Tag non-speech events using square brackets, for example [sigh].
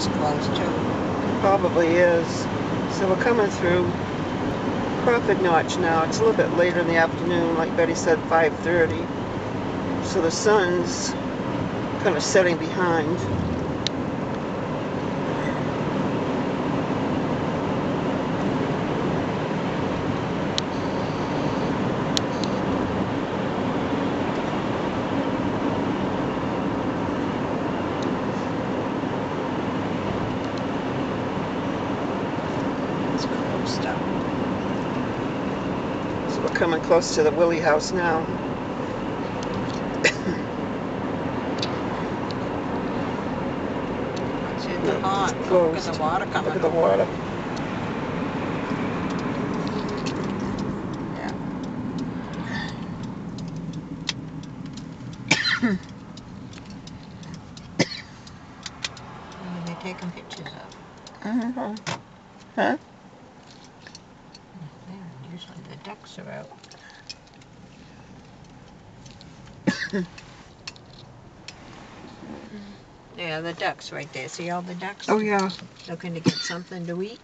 is closed too. Probably is. So we're coming through Crawford Notch now. It's a little bit later in the afternoon, like Betty said, 5.30. So the sun's kind of setting behind. Up. So we're coming close to the Willey house now. It's in the pond. Look at the water coming Look at the water. Yeah. [coughs] they're taking pictures of? Mhm. Huh? Usually the ducks are out. [coughs] Yeah, the ducks right there. See all the ducks? Oh yeah. Looking to get something to eat.